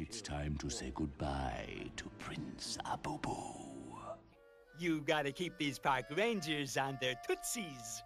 it's time to say goodbye to Prince Abubu. You gotta keep these park rangers on their tootsies.